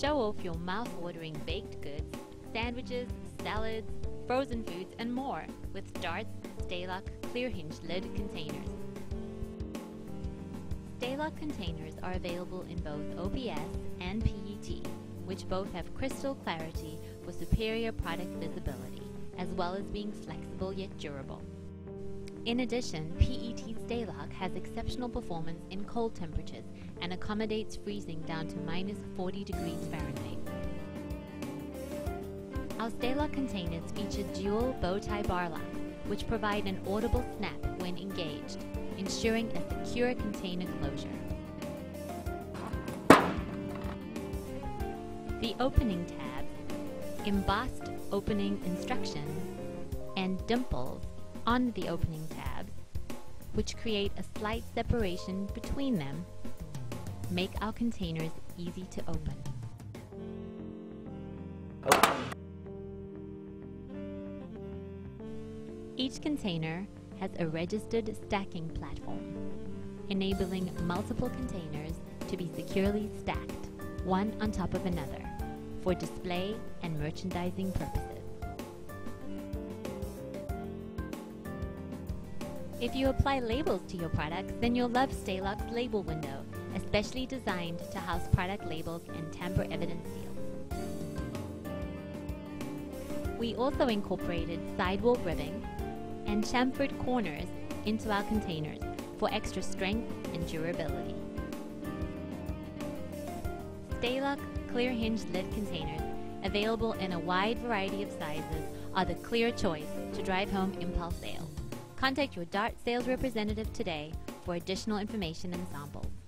Show off your mouth-watering baked goods, sandwiches, salads, frozen foods, and more with Dart's StayLock Clear Hinge Lid Containers. StayLock containers are available in both OPS and PET, which both have crystal clarity for superior product visibility, as well as being flexible yet durable. In addition, PET StayLock has exceptional performance in cold temperatures and accommodates freezing down to minus 40 degrees Fahrenheit. Our StayLock containers feature dual bow tie bar lock, which provide an audible snap when engaged, ensuring a secure container closure. The opening tabs, embossed opening instructions, and dimples on the opening tabs, which create a slight separation between them, make our containers easy to open. Each container has a registered stacking platform, enabling multiple containers to be securely stacked, one on top of another, for display and merchandising purposes. If you apply labels to your products, then you'll love StayLock's label window, especially designed to house product labels and tamper evidence seals. We also incorporated sidewall ribbing and chamfered corners into our containers for extra strength and durability. StayLock clear hinge lid containers, available in a wide variety of sizes, are the clear choice to drive home impulse sales. Contact your Dart sales representative today for additional information and samples.